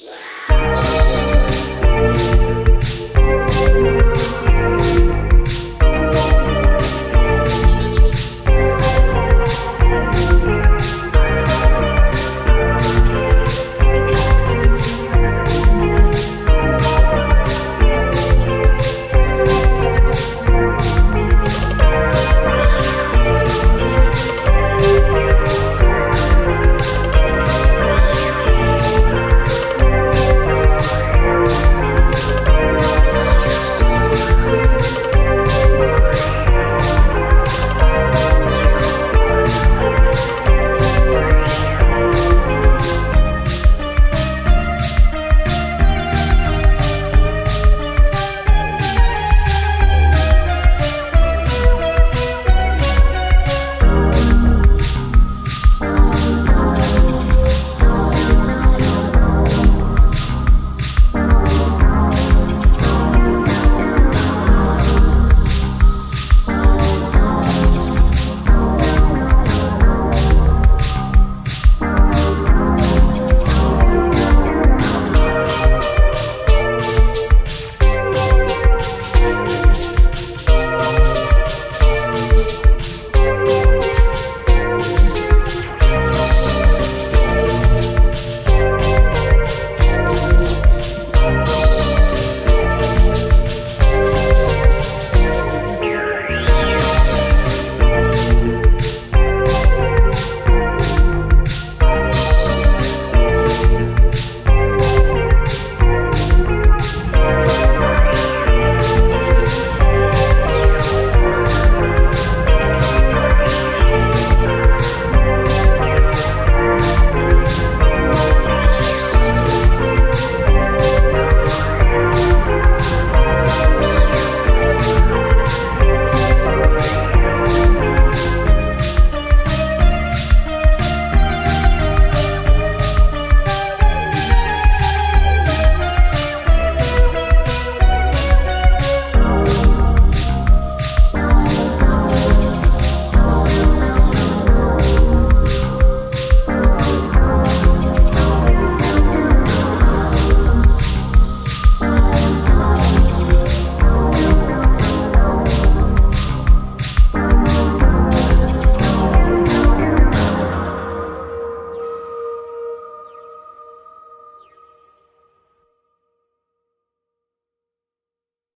Música